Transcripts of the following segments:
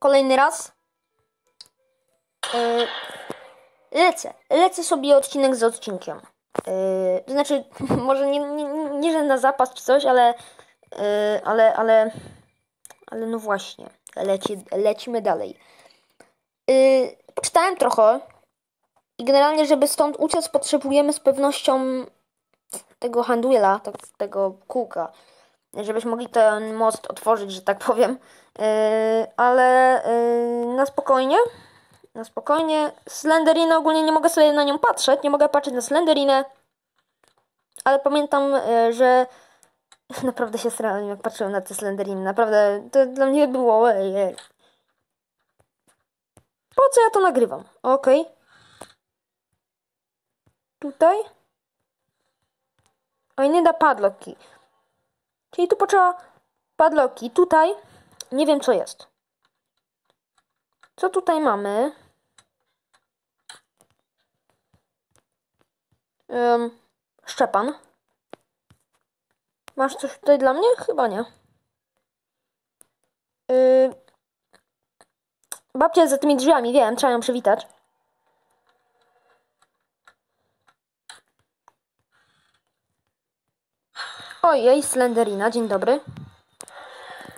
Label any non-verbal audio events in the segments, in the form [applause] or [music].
kolejny raz. Yy, lecę. Lecę sobie odcinek za odcinkiem. Yy, to znaczy, [laughs] może nie, nie, nie że na zapas czy coś, ale, yy, ale, ale, ale no właśnie, leci, lecimy dalej. Yy, poczytałem trochę i generalnie, żeby stąd uciec, potrzebujemy z pewnością tego handwilla, tak, tego kółka, żebyśmy mogli ten most otworzyć, że tak powiem. Yy, ale yy, na spokojnie, na spokojnie. Slenderina ogólnie nie mogę sobie na nią patrzeć, nie mogę patrzeć na Slenderinę, ale pamiętam, yy, że [laughs] naprawdę się strałem, jak patrzyłem na te Slenderiny. Naprawdę, to dla mnie było, Po co ja to nagrywam? Okej. Okay. Tutaj. I nie da padlocki. Czyli tu potrzeba padlocki. Tutaj nie wiem, co jest. Co tutaj mamy? Um, Szczepan. Masz coś tutaj dla mnie? Chyba nie. Yy... Babcia jest za tymi drzwiami, wiem, trzeba ją przywitać. Ojej, Slenderina, dzień dobry.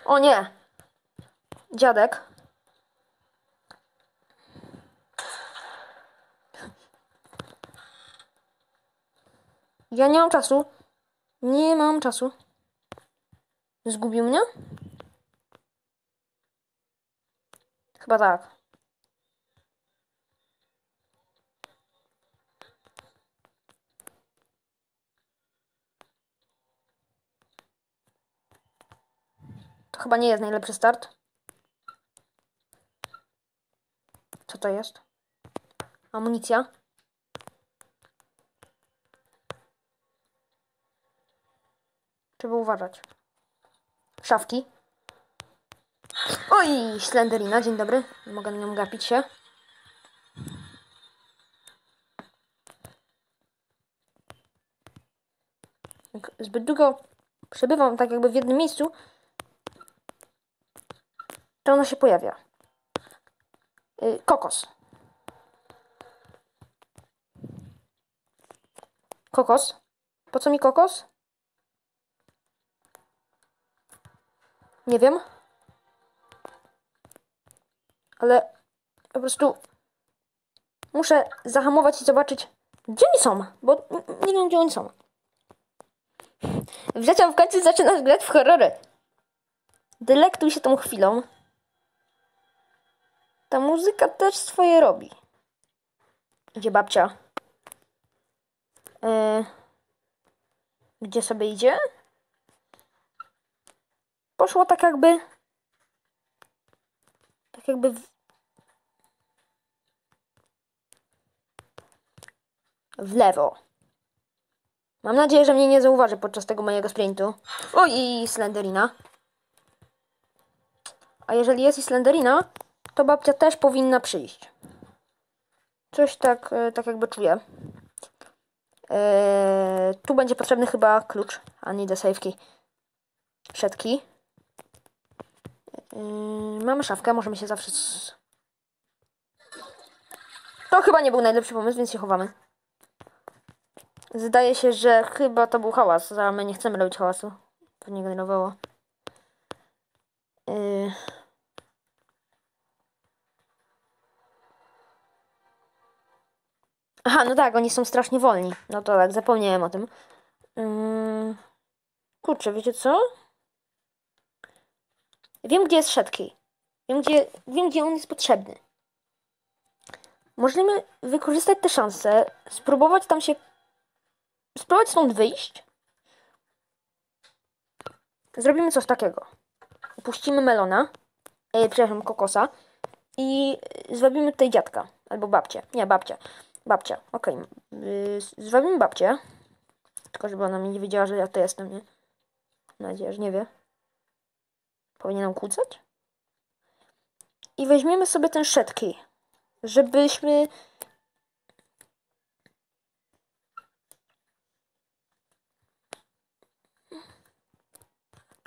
O nie! Dziadek. Ja nie mam czasu. Nie mam czasu. Zgubił mnie? Chyba tak. Chyba nie jest najlepszy start. Co to jest? Amunicja. Trzeba uważać. Szafki. Oj, Slenderina, dzień dobry. Mogę na nią gapić się. Zbyt długo przebywam tak jakby w jednym miejscu, to ona się pojawia. Yy, kokos. Kokos. Po co mi kokos? Nie wiem. Ale po prostu muszę zahamować i zobaczyć, gdzie oni są, bo nie wiem, gdzie oni są. Wrzaciam w końcu zaczynasz grać w horrory. Delektuj się tą chwilą. Ta muzyka też swoje robi. Gdzie babcia? Yy, gdzie sobie idzie? Poszło tak jakby. Tak jakby. W, w lewo. Mam nadzieję, że mnie nie zauważy podczas tego mojego sprintu. Oj, i Slenderina. A jeżeli jest i Slenderina, to babcia też powinna przyjść. Coś tak, tak jakby czuję. Eee, tu będzie potrzebny chyba klucz, a nie do safety. Szedki. Eee, mamy szafkę, możemy się zawsze... To chyba nie był najlepszy pomysł, więc się chowamy. Zdaje się, że chyba to był hałas, a my nie chcemy robić hałasu. Pewnie generowało. Aha, no tak, oni są strasznie wolni. No to tak, zapomniałem o tym. Yy... Kurczę, wiecie co? Wiem, gdzie jest Szedki. Wiem gdzie, wiem, gdzie on jest potrzebny. Możemy wykorzystać tę szansę, spróbować tam się... Spróbować stąd wyjść. Zrobimy coś takiego. Upuścimy melona, e, przepraszam, kokosa i zwabimy tutaj dziadka, albo babcię. Nie, babcia. Babcia, okej. Okay. Zwabimy babcię. Tylko żeby ona mi nie wiedziała, że ja to jestem, nie? Mam nadzieję, że nie wie. Powinienem kłócać? I weźmiemy sobie ten szetki, żebyśmy...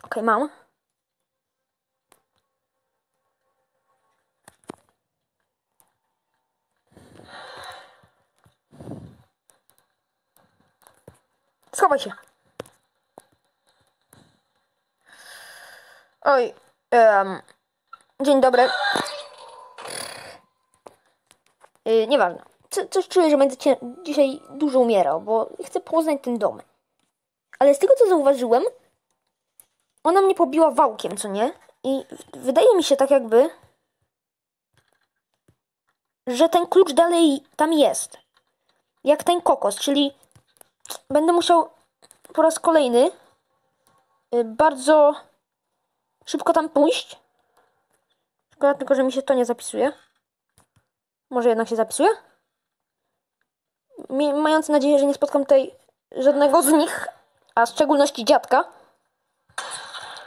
Ok, mam. Schowaj się. Oj. em, dzień dobry. Yy, nieważne. Co, coś czuję, że będę cię dzisiaj dużo umierał, bo chcę poznać ten dom. Ale z tego, co zauważyłem, ona mnie pobiła wałkiem, co nie? I wydaje mi się tak jakby, że ten klucz dalej tam jest. Jak ten kokos, czyli będę musiał po raz kolejny y, bardzo szybko tam pójść. Szkoda tylko, że mi się to nie zapisuje. Może jednak się zapisuje? Mając nadzieję, że nie spotkam tutaj żadnego z nich, a w szczególności dziadka,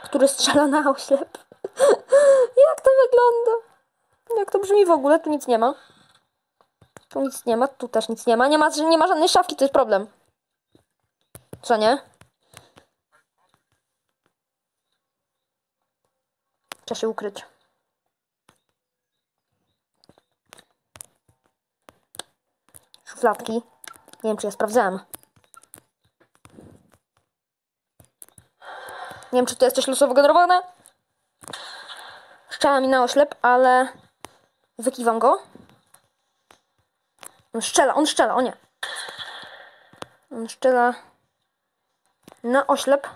który strzela na oślep. [laughs] Jak to wygląda? Jak to brzmi w ogóle? Tu nic nie ma. Tu nic nie ma, tu też nic nie ma. Nie ma, nie ma żadnej szafki, to jest problem. Co nie? Trzeba się ukryć. Szufladki. Nie wiem, czy ja sprawdzałem. Nie wiem, czy to jest coś losowo generowane. Szczela mi na oślep, ale wykiwam go. On szczela, on szczela, o nie. On szczela na oślep.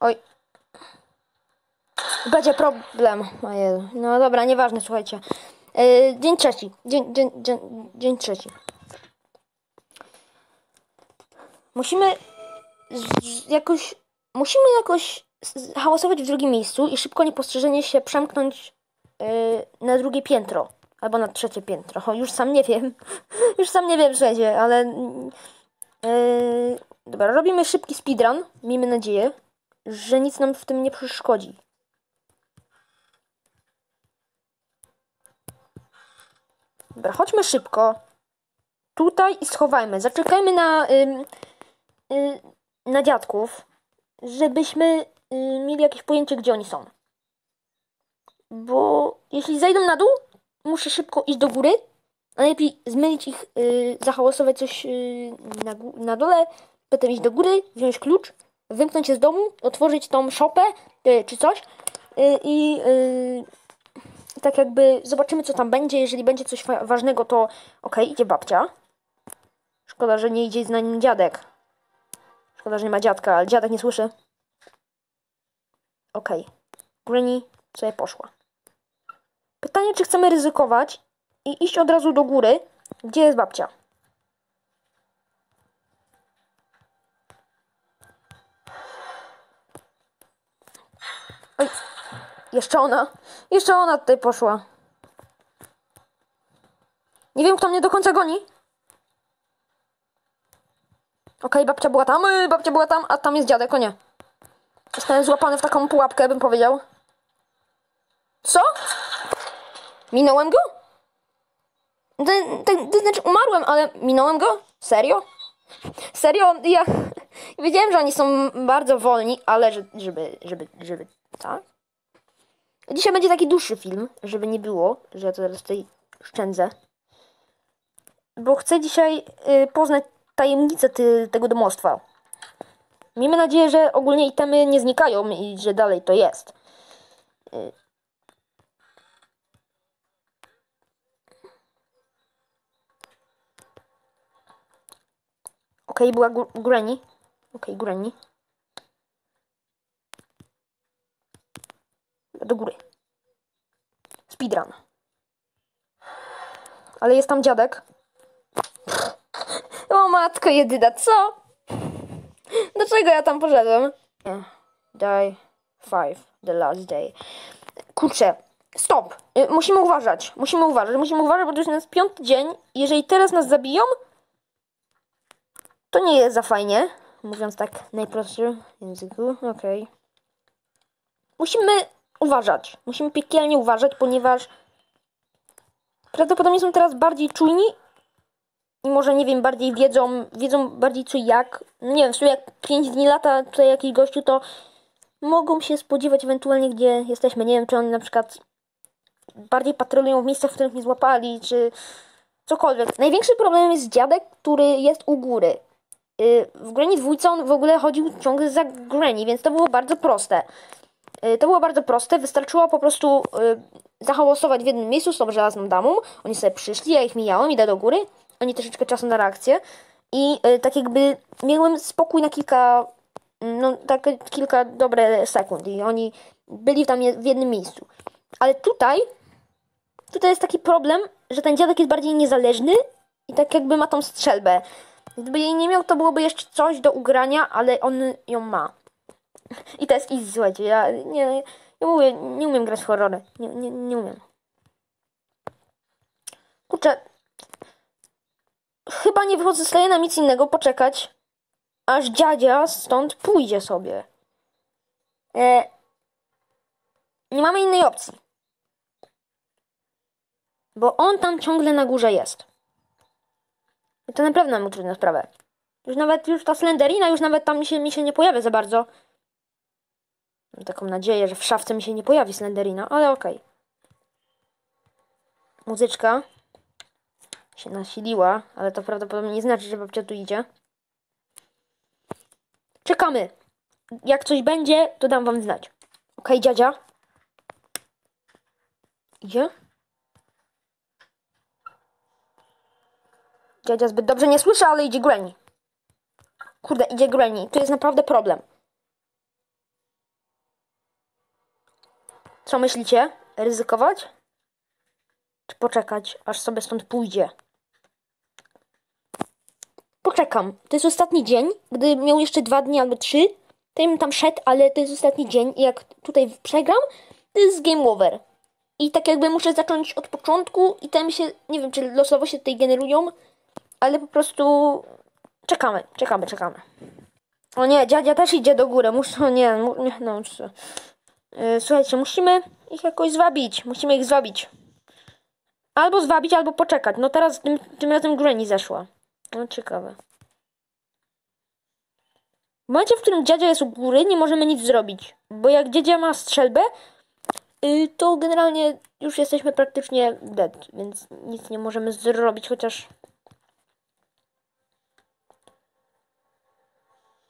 Oj. Będzie problem. No dobra, nieważne, słuchajcie. Yy, dzień trzeci. Dzień, dzień, dzień, dzień trzeci. Musimy jakoś. Musimy jakoś hałasować w drugim miejscu i szybko niepostrzeżenie się przemknąć yy, na drugie piętro. Albo na trzecie piętro. O, już sam nie wiem. [laughs] już sam nie wiem, słuchajcie, ale. Yy, dobra, robimy szybki speedrun. Miejmy nadzieję, że nic nam w tym nie przeszkodzi. Dobra, chodźmy szybko. Tutaj i schowajmy. Zaczekajmy na, y, na dziadków, żebyśmy y, mieli jakieś pojęcie, gdzie oni są. Bo jeśli zejdą na dół, muszę szybko iść do góry. A najlepiej zmylić ich, y, zahałasować coś y, na, na dole, potem iść do góry, wziąć klucz, wymknąć się z domu, otworzyć tą szopę y, czy coś y, i y, tak jakby zobaczymy, co tam będzie. Jeżeli będzie coś ważnego, to okej, idzie babcia. Szkoda, że nie idzie z nim dziadek. Szkoda, że nie ma dziadka, ale dziadek nie słyszy. Okej. Granny sobie poszła. Pytanie, czy chcemy ryzykować i iść od razu do góry, gdzie jest babcia? Jeszcze ona. Jeszcze ona tutaj poszła. Nie wiem, kto mnie do końca goni. Okej, babcia była tam, yy, babcia była tam, a tam jest dziadek, o nie. Zostałem złapany w taką pułapkę, bym powiedział. Co? Minąłem go? To, to, to znaczy umarłem, ale minąłem go? Serio? Serio? Ja [laughs] wiedziałem, że oni są bardzo wolni, ale że, żeby, żeby, żeby, tak? Dzisiaj będzie taki dłuższy film, żeby nie było, że ja to teraz tutaj szczędzę. Bo chcę dzisiaj y, poznać tajemnicę ty, tego domostwa. Miejmy nadzieję, że ogólnie itemy nie znikają i że dalej to jest. Y, Okej, była gr- Granny. Okej, Granny. Do góry. Speedrun. Ale jest tam dziadek. O matko jedyna, co? Dlaczego ja tam poszedłem? Die five, the last day. Kurczę, stop. Y, Musimy uważać. Musimy uważać. Musimy uważać, bo to już jest piąty dzień. Jeżeli teraz nas zabiją, to nie jest za fajnie. Mówiąc tak najprostszym języku. Okej. Musimy uważać. Musimy piekielnie uważać, ponieważ prawdopodobnie są teraz bardziej czujni i może, nie wiem, bardziej wiedzą, wiedzą bardziej co i jak. No Nie wiem, w sumie jak 5 dni lata tutaj jakiś gościu, to mogą się spodziewać ewentualnie, gdzie jesteśmy. Nie wiem, czy oni na przykład bardziej patrolują w miejscach, w których mnie złapali, czy cokolwiek. Największy problem jest dziadek, który jest u góry. y, w Granny dwójce on w ogóle chodził ciągle za Granny, więc to było bardzo proste. Y, to było bardzo proste, wystarczyło po prostu y, zahałasować w jednym miejscu z tą żelazną damą. Oni sobie przyszli, ja ich mijałem, idę do góry. Oni troszeczkę czasu na reakcję. I y, tak jakby miałem spokój na kilka, no tak kilka dobre sekund. I oni byli tam w jednym miejscu. Ale tutaj, tutaj jest taki problem, że ten dziadek jest bardziej niezależny i tak jakby ma tą strzelbę. Gdyby jej nie miał, to byłoby jeszcze coś do ugrania, ale on ją ma. I to jest easy, słuchajcie, ja nie, nie, mówię, nie umiem grać w horrory. Nie, nie, nie umiem. Kurczę. Chyba nie pozostaje nam nic innego poczekać, aż dziadzia stąd pójdzie sobie. E, nie mamy innej opcji. Bo on tam ciągle na górze jest. I to naprawdę nam utrudnia sprawę. Już nawet już ta Slenderina już nawet tam się, mi się nie pojawia za bardzo. Mam taką nadzieję, że w szafce mi się nie pojawi Slenderina, ale okej. Muzyczka się nasiliła, ale to prawdopodobnie nie znaczy, że babcia tu idzie. Czekamy. Jak coś będzie, to dam wam znać. Okej, dziadzia? Idzie? Dziadzia zbyt dobrze nie słyszy, ale idzie Granny. Kurde, idzie Granny. To jest naprawdę problem. Co myślicie? Ryzykować? Czy poczekać, aż sobie stąd pójdzie? Poczekam. To jest ostatni dzień. Gdy miał jeszcze dwa dni albo trzy, to bym tam szedł, ale to jest ostatni dzień i jak tutaj przegram, to jest game over. I tak jakby muszę zacząć od początku i tam się, nie wiem, czy losowo się tutaj generują, ale po prostu czekamy, czekamy, czekamy. O nie, dziadzia też idzie do góry. Muszę, nie, nie no, muszę. Yy, słuchajcie, musimy ich jakoś zwabić. Musimy ich zwabić. Albo zwabić, albo poczekać. No teraz tym, tym razem Granny zeszła. No ciekawe. W momencie, w którym dziadzia jest u góry, nie możemy nic zrobić. Bo jak dziadzia ma strzelbę, yy, to generalnie już jesteśmy praktycznie dead, więc nic nie możemy zrobić, chociaż...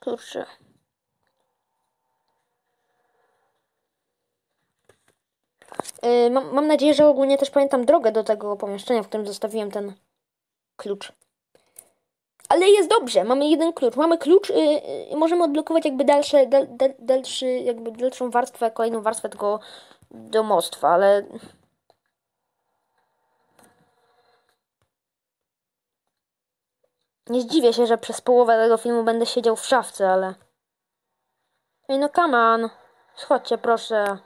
Kurczę. Mam, mam nadzieję, że ogólnie też pamiętam drogę do tego pomieszczenia, w którym zostawiłem ten klucz. Ale jest dobrze, mamy jeden klucz. Mamy klucz yy, yy, możemy odblokować jakby dalsze, dal, dal, dalszy, jakby dalszą warstwę, kolejną warstwę tego domostwa, ale... Nie zdziwię się, że przez połowę tego filmu będę siedział w szafce, ale... Ej, no come on. Schodźcie, proszę.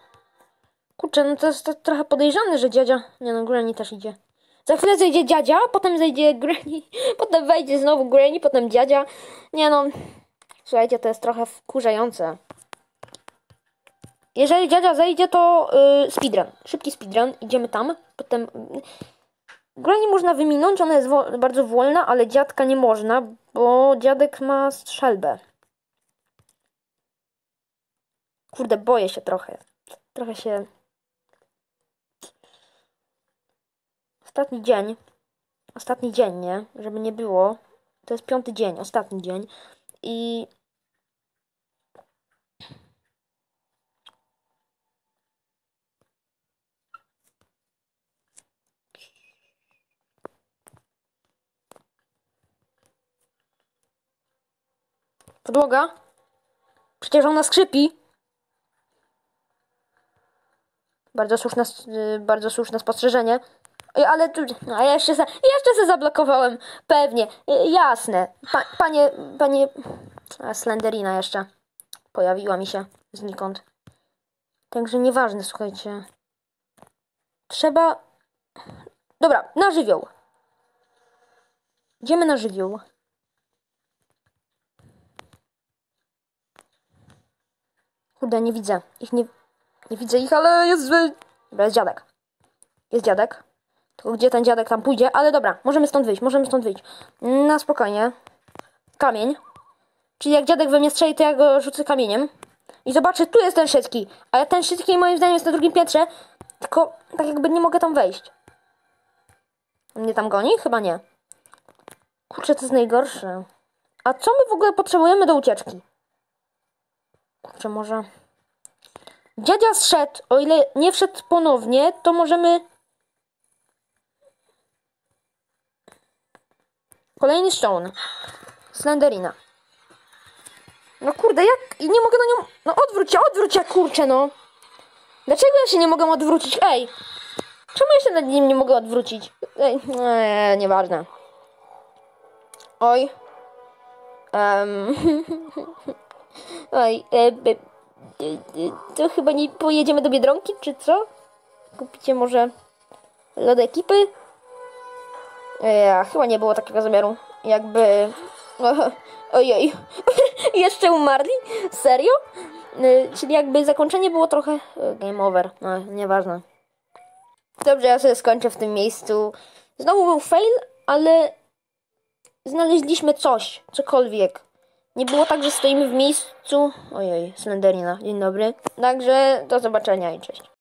Kurczę, no to jest to trochę podejrzane, że dziadzia... Nie no, Granny też idzie. Za chwilę zejdzie dziadzia, potem zejdzie Granny, [laughs] potem wejdzie znowu Granny, potem dziadzia. Nie no, słuchajcie, to jest trochę wkurzające. Jeżeli dziadzia zejdzie, to yy, speedrun. Szybki speedrun, idziemy tam, potem... Yy, Granny można wyminąć, ona jest bardzo wolna, ale dziadka nie można, bo dziadek ma strzelbę. Kurde, boję się trochę. Trochę się... Ostatni dzień. Ostatni dzień, nie? Żeby nie było. To jest piąty dzień, ostatni dzień. I... Podłoga? Przecież ona skrzypi. Bardzo słuszne, y, bardzo słuszne spostrzeżenie. Ale tu, ja jeszcze se, jeszcze se zablokowałem. Pewnie, jasne. Pa, panie, panie, Slenderina jeszcze pojawiła mi się znikąd. Także nieważne, słuchajcie. Trzeba, dobra, na żywioł. Idziemy na żywioł. Kurde, nie widzę. Ich nie, nie widzę ich, ale jest... Dobra, jest dziadek. Jest dziadek. Tylko gdzie ten dziadek tam pójdzie? Ale dobra, możemy stąd wyjść, możemy stąd wyjść. Na spokojnie. Kamień. Czyli jak dziadek we mnie strzeli, to ja go rzucę kamieniem. I zobaczę, tu jest ten szybki. A ten szybki moim zdaniem jest na drugim piętrze. Tylko tak jakby nie mogę tam wejść. Mnie tam goni? Chyba nie. Kurczę, to jest najgorsze. A co my w ogóle potrzebujemy do ucieczki? Kurczę, może... Dziadzia zszedł. O ile nie wszedł ponownie, to możemy... Kolejny stone. Slenderina. No kurde, jak... i Nie mogę na nią... No odwróć się, odwróć się, kurczę, no. Dlaczego ja się nie mogę odwrócić? Ej! Czemu ja się nad nim nie mogę odwrócić? Ej, nie, nieważne. Oj. Um. [laughs] Oj, e, e, e, e, to chyba nie pojedziemy do Biedronki, czy co? Kupicie może lody ekipy? E, chyba nie było takiego zamiaru. Jakby... Ojej. [laughs] Jeszcze umarli? Serio? E, czyli jakby zakończenie było trochę... e, Game over. No, nieważne. Dobrze, ja sobie skończę w tym miejscu. Znowu był fail, ale znaleźliśmy coś, cokolwiek. Nie było tak, że stoimy w miejscu. Ojej, Slenderina, dzień dobry. Także do zobaczenia i cześć.